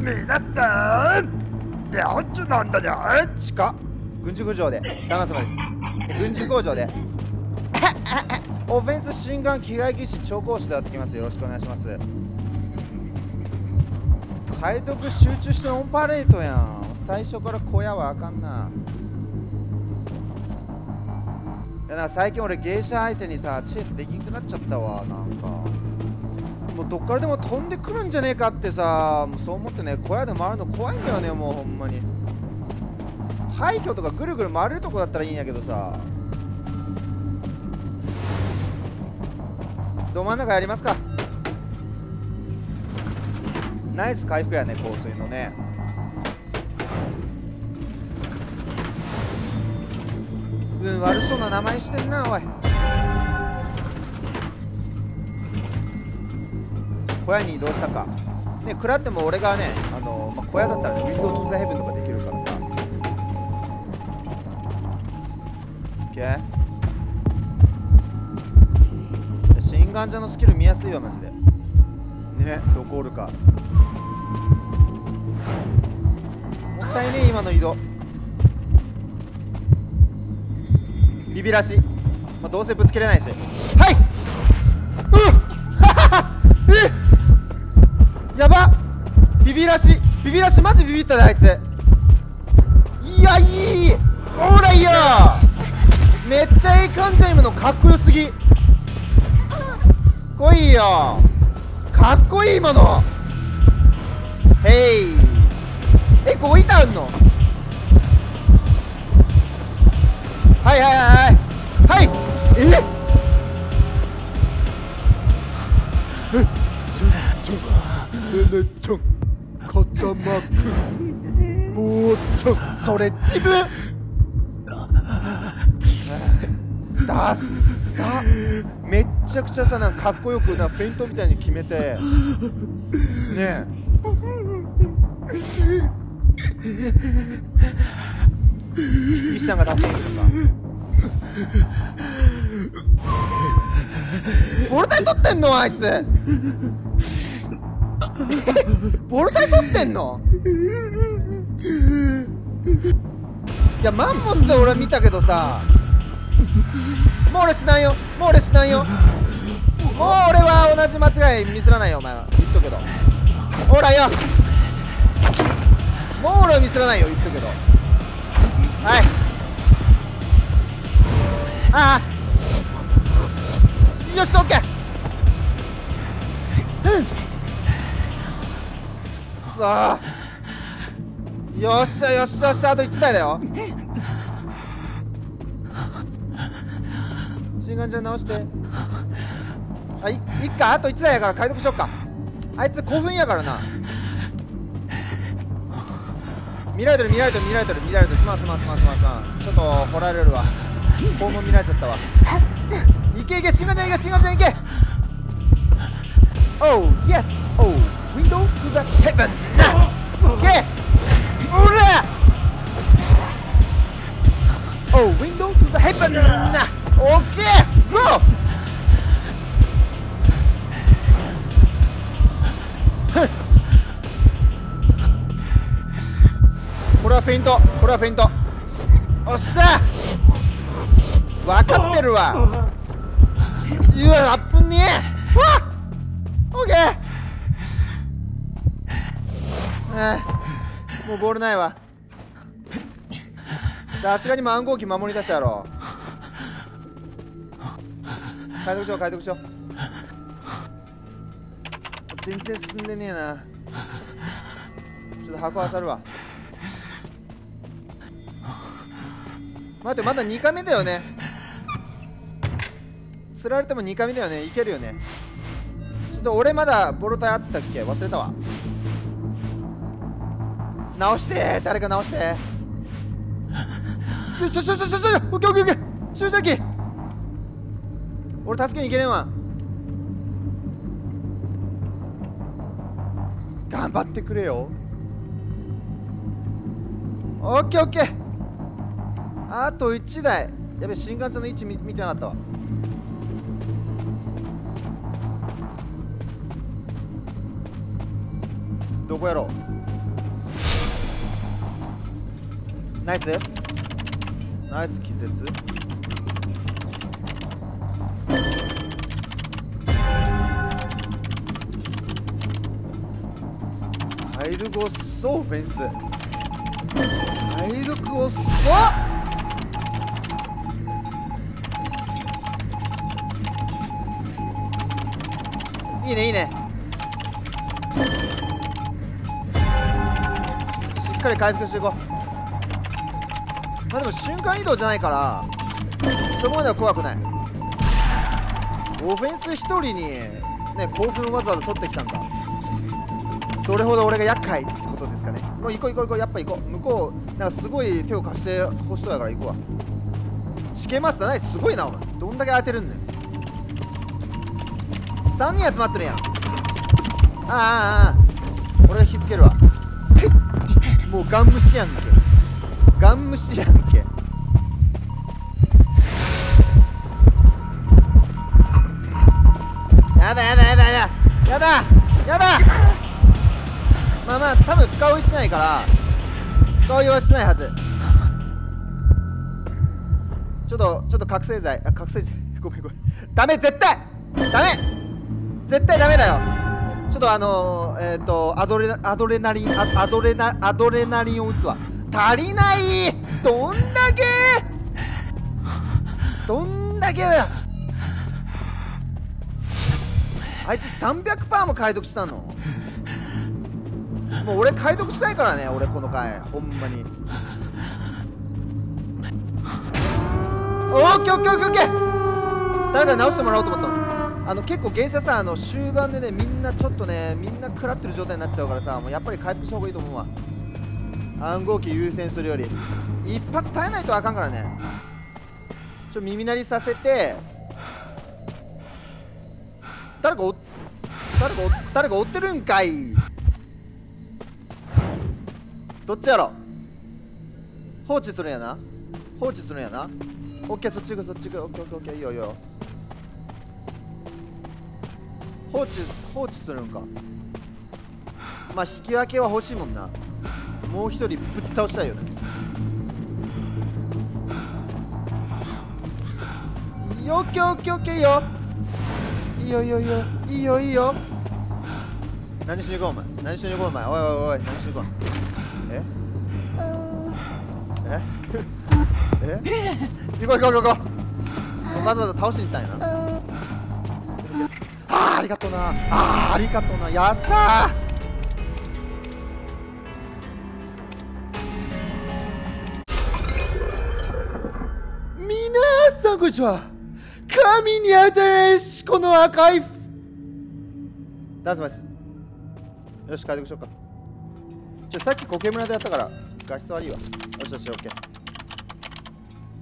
皆さん。なんちゅなんだね。近っ軍事工場で旦那様です。軍事工場で。オフェンス心眼機外技師調校師でやってきます。よろしくお願いします。解読集中してオンパレートやん。最初から小屋はあかんな。いやな最近俺芸者相手にさチェイスできんくなっちゃったわ。なんか。もうどっからでも飛んでくるんじゃねえかってさもうそう思ってね小屋で回るの怖いんだよねもうほんまに。廃墟とかぐるぐる回れるとこだったらいいんやけどさ。ど真ん中やりますか。ナイス回復やね香水のね。うん悪そうな名前してんなおい。小屋に移動したか。ね食らっても俺がねあの、まあ、小屋だったらね Windows to the Heaven とかできるからさ。OK 新眼者のスキル見やすいわマジで。ねどこおるか。もったいね今の移動。ビビらし、まあ、どうせぶつけれないし。やば。ビビらしビビらしマジビビったねあいつ。いやいい。ほらいいよめっちゃいい感じや今のかっこよすぎ。かっこいいよ。かっこいい今の。へいえここ板あんの？はいはいはいはい。はい。ええ？ねねちゃん風間くん坊ちゃんそれ自分。ダッサ。めっちゃくちゃさなんかかっこよくなフェイントみたいに決めて。ねえ。石ちゃんが助けに来るか。ボルタイ取ってんのあいつ。ボルタイ取ってんの？いやマンモスで俺は見たけどさ。もう俺しないよ。もう俺しないよ。もう俺は同じ間違いミスらないよお前は。言っとくけど。ほらよ。もう俺はミスらないよ言っとくけど。はい。ああ。よしオッケー。うんよっしゃよっしゃよっしゃあと1台だよ。心眼ちゃん直して。あいいっか？あと1台やから解読しよっか。あいつ興奮やからな。見られてる見られてる見られてる。見られてる。すまんすまんすまんすまんすまん。ちょっと掘られるわ。肛門見られちゃったわ。いけいけ心眼ちゃんいけ心眼ちゃんいけ。Oh yes. Oh. Window to the heaven. オッケーおら Oh window to the heaven. オッケー Go これはフェイント。これはフェイント。おっしゃ分かってるわ。うわあっぶね。えわっ。オッケーああもうボールないわ。さすがに暗号機守り出したやろ。解読しよう解読しよう。全然進んでねえな。ちょっと箱漁るわ。待ってまだ2回目だよね。すられても2回目だよね。いけるよね。ちょっと俺まだボロタイあったっけ？忘れたわ。直して誰か直して。ちょちょちょちょちょちょオッケーオッケーオッケー。注射器俺助けに行けねえわ。頑張ってくれよ。オッケーオッケー。あと1台。やべ新幹線の位置見見てなかったわ。どこやろう？ナイス。ナイス気絶。解読遅っオフェンス。解読遅っいいねいいね。しっかり回復していこう。まあでも瞬間移動じゃないからそこまでは怖くない。オフェンス1人にね興奮わざわざ取ってきたんだ。それほど俺が厄介ってことですかね。もう行こう行こう行こうやっぱ行こう。向こうなんかすごい手を貸してほしそうやから行こうわ。チケマスターない？すごいなお前。どんだけ当てるんねん3人集まってるやん。ああああ。俺が引きつけるわ。もうガン無視やんけ。ガン無視やんけ。やだやだやだやだ。やだ。やだまあまあ多分深追いしないから深追いはしないはず。ちょっとちょっと覚醒剤。あ覚醒剤。ごめんごめん。ダメ絶対。ダメ。絶対ダメだよ。ちょっとあのー、えっ、ー、とアドレアドレナリンアドレナアドレナリンを打つわ。足りない。どんだけ。どんだけ。だあいつ300%も解読したの。もう俺解読したいからね俺この回。ほんまに。オッケーオッケーオッケーオッケー。誰か直してもらおうと思ったのあの結構芸者さんあの終盤でねみんなちょっとねみんな食らってる状態になっちゃうからさもうやっぱり回復した方がいいと思うわ。暗号機優先するより一発耐えないとあかんからね。ちょ耳鳴りさせて誰かお誰かお誰か追ってるんかい。どっちやろ？放置するんやな。放置するんやな。オッケーそっち行くそっち行く。オッケーオッケーオッケー。いいよいいよ。放置放置するんか。まあ引き分けは欲しいもんな。もう一人ぶっ倒したいよね。オッケーオッケーオッケーいいよいいよ。いいよいいよ。いいよいいよ。何しに行こうお前？何しに行こうお前？おいおいおい何しに行こう？え？え？え？行こう行こう行こう行こう。わざわざ倒しに行ったんやな。あーありがとうな。あーありがとうな。やったー。さんこんにちは神に新しこの赤い。出せます。よし、解読しようか。ちょ、さっき苔村でやったから画質悪いわ。よしよし、オッケー。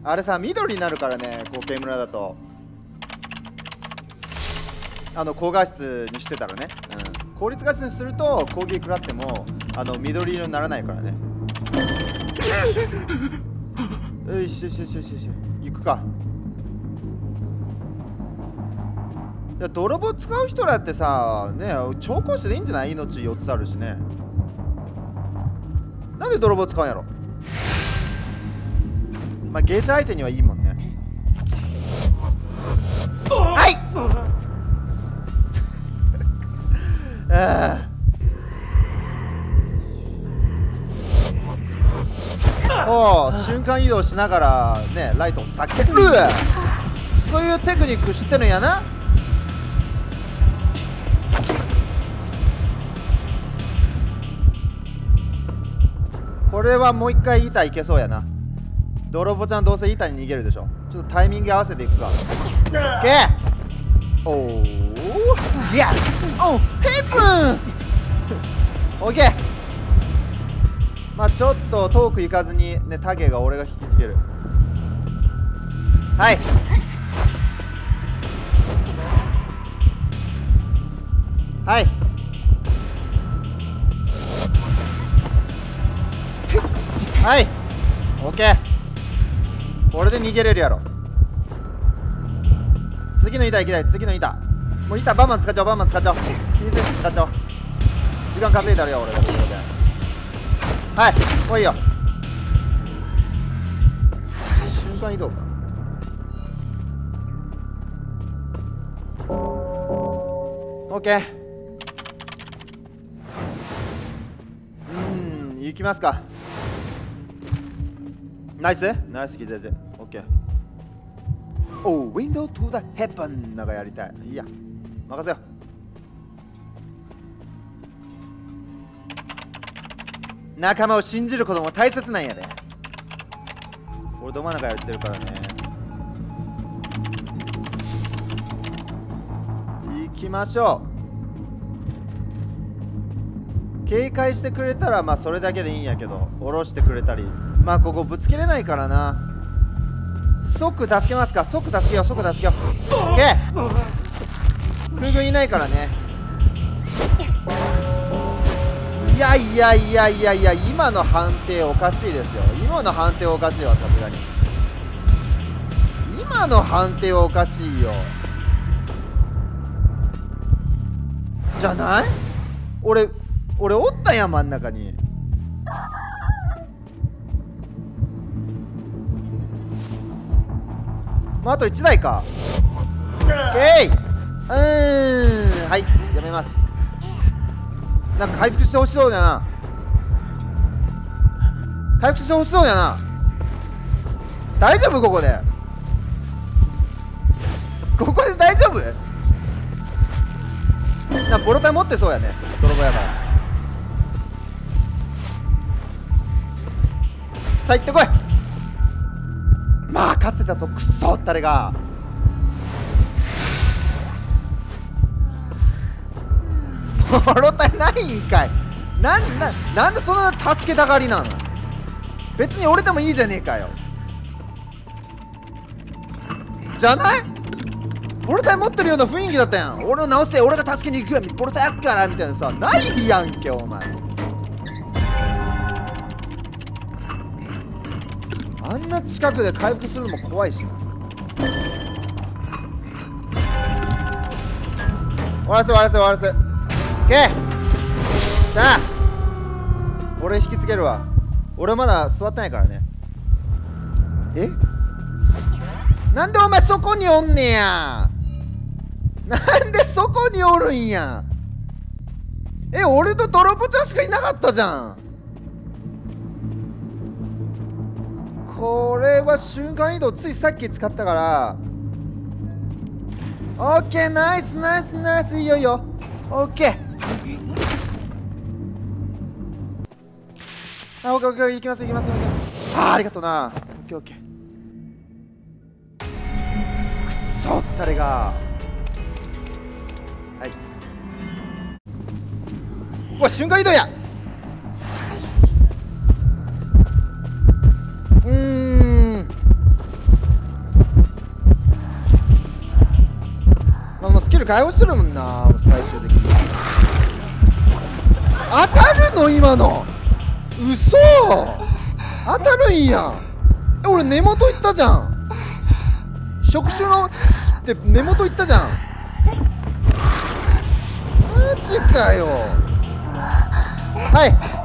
あれさ、緑になるからね、苔村だと。あの、高画質にしてたらね、うん、効率画質にすると攻撃食らってもあの緑色にならないからね。よしよしよしよしよし。行くか。泥棒使う人らってさね超高してでいいんじゃない？命4つあるしね。なんで泥棒使うんやろ？まあ芸者相手にはいいもんね。はい！ああ。お瞬間移動しながらねライトを避ける。そういうテクニック知ってるんやな？これはもう一回板いけそうやな。泥棒ちゃんどうせ板に逃げるでしょ。ちょっとタイミング合わせていくか。オッケー。おイエスおヘイプンオッケーまあちょっと遠く行かずにねタゲが俺が引きつける。はい。はい。はい。オッケーこれで逃げれるやろ。次の板行きたい。次の板。もう板バンバン使っちゃおう。バンバン使っちゃおう。気にせず使っちゃおう。時間稼いだるよ俺。だけはい。もういいよ。瞬間移動か。オッケーうん。行きますか。ナイス？ナイスキーゼオッケー。おう Window to the Heaven なんかやりたい。いいや。任せよ仲間を信じることも大切なんやで。俺ど真ん中やってるからね。行きましょう。警戒してくれたらまあそれだけでいいんやけど下ろしてくれたり。まあここぶつけれないからな。即助けますか？即助けよう即助けよう。OK 空軍いないからね。いやいやいやいやいや今の判定おかしいですよ。今の判定おかしいわさすがに。今の判定おかしいよ。じゃない？俺俺おったやん真ん中に。まあ、あと1台か。オッケーうーん。はいやめます。なんか回復してほしそうだな。回復してほしそうだな。大丈夫？ここで。ここで大丈夫？なボロタイ持ってそうやね。泥棒やから。さあ行ってこい任せたぞクソったれが。ボロタイないんかい。なんななんでそんな助けたがりなの？別に俺でもいいじゃねえかよ。じゃない？ボルタイ持ってるような雰囲気だったやん。俺を直して俺が助けに行くよボルタイやっからみたいなさないやんけお前。な近くで回復するのも怖いしな。終わらせ終わらせ終わらせ。オッケーさあ。俺引きつけるわ。俺まだ座ってないからね。え？なんでお前そこにおんねや。なんでそこにおるんや。え俺とドロポちゃんしかいなかったじゃん。これは瞬間移動ついさっき使ったから。オッケーナイスナイスナイス。いいよいいよ。オッケーあオッケーオッケー行きます行きます行きます。あありがとうな。オッケーオッケーくそったれが。はい。うわ瞬間移動や。うん。まあもうスキル解放してるもんな最終的に。当たるの？今の。嘘。当たるんや。え俺根元いったじゃん。触手のって根元いったじゃん。マジかよ。はい。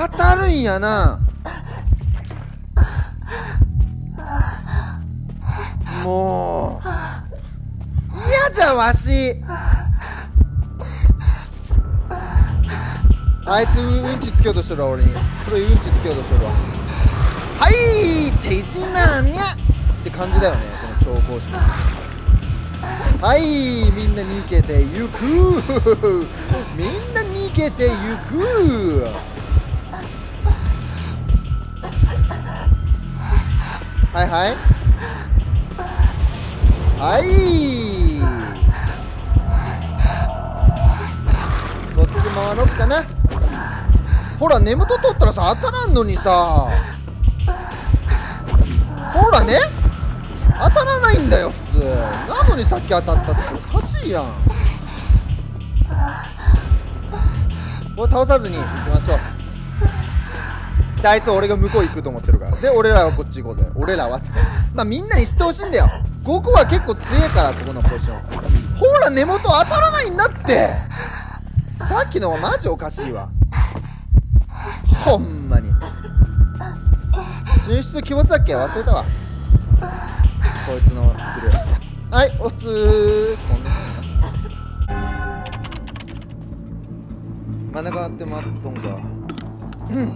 当たるんやな。もう。嫌じゃわし。あいつうんちつけようとしてるわ俺に。これうんちつけようとしてるわ。はい手品にゃって感じだよねこの調校師はいみんな逃げてゆく。みんな逃げてゆく。はいはい。はい。こっち回ろっかな。ほら根元取ったらさ当たらんのにさ。ほらね。当たらないんだよ普通。なのにさっき当たったっておかしいやん。これ倒さずに行きましょう。であいつは俺が向こう行くと思ってるから。で俺らはこっち行こうぜ。俺らはって。まあみんなに知ってほしいんだよ。5個は結構強いからここのポジション。ほら根元当たらないんだって。さっきのマジおかしいわ。ほんまに。進出鬼没だっけ？忘れたわ。こいつのスキルはいおつこんな真ん中あって待っとんか。うん。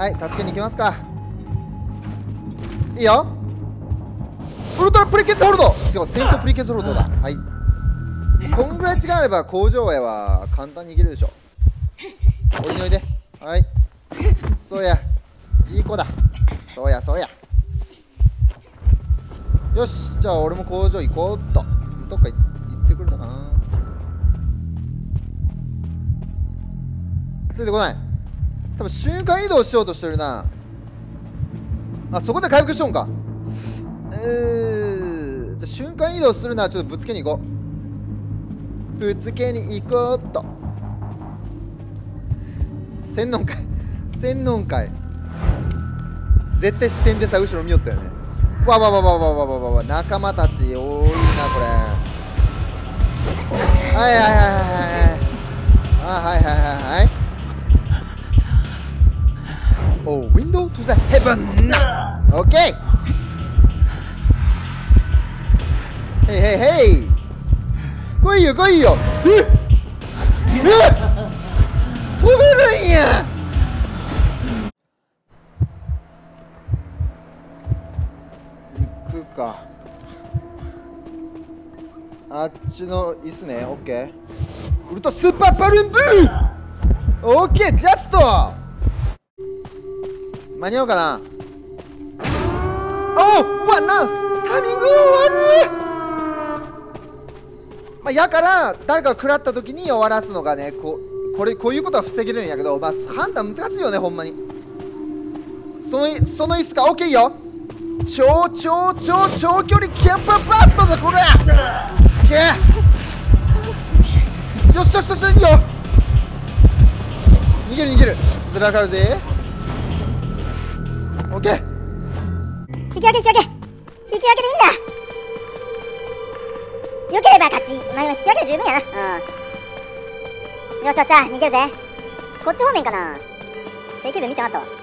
はい助けに行きますか。いいよ。ウルトラプリケツホルド。違うセントプリケツホルドだ。はい。こんぐらい違えば工場へは簡単に行けるでしょおいでおいではい。そうや。いい子だ。そうやそうや。よし。じゃあ俺も工場行こうっと。どっか行ってくるのかな。ついてこない多分瞬間移動しようとしてるな。あそこで回復しようんか。えー、じゃ瞬間移動するならちょっとぶつけに行こう。ぶつけに行こうっと。洗脳会。洗脳会。絶対視点でさ後ろ見よったよね。わわわわわわわわわ。仲間たち多いなこれ。はいはいはいはいはい。あはいはいはいはい。Oh, window to the heaven! Okay! へいへいへい来いよ来いよえっえっ飛べるんや行くかあっちの椅子ねオッケーウルトスーパーバルーンブーオッケージャスト間に合うかな？おうわなタイミング終わるまあやから誰かが食らった時に終わらすのがねここれこういうことは防げるんやけどまあ判断難しいよねほんまに。そのその椅子か？OK よ。超超超長距離キャンパーバストだこれ。けよしよしよしいいよ。逃げる逃げる。ずらかるぜ。き分け引き分け。引き分けでいいんだ。よければ勝ち。まあでも引き分けで十分やな。うん。よしよしさ逃げるぜ。こっち方面かな。定休日見てなかったわ。